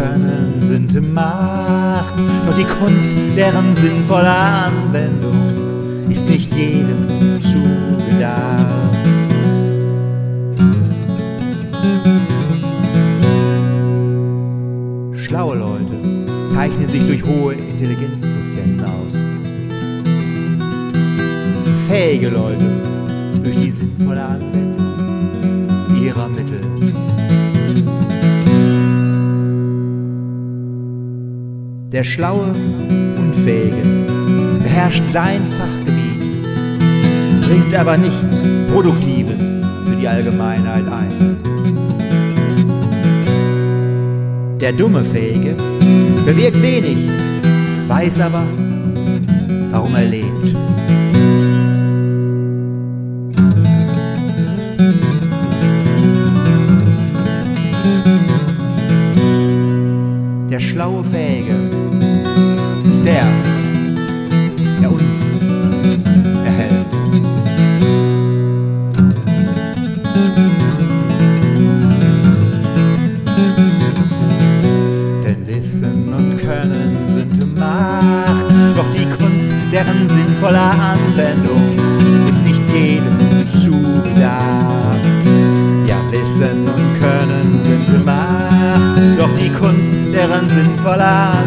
Können sind Macht, doch die Kunst, deren sinnvolle Anwendung ist nicht jedem zugedacht. Schlaue Leute zeichnen sich durch hohe Intelligenzquotienten aus. Fähige Leute durch die sinnvolle Anwendung Der Schlaue und Fähige beherrscht sein Fachgebiet, bringt aber nichts Produktives für die Allgemeinheit ein. Der dumme Fähige bewirkt wenig, weiß aber, warum er lebt. Der schlaue Fähige ist der, der uns erhält. Denn Wissen und Können sind Macht, doch die Kunst, deren sinnvolle Anwendung ist nicht jedem zugedacht. Wissen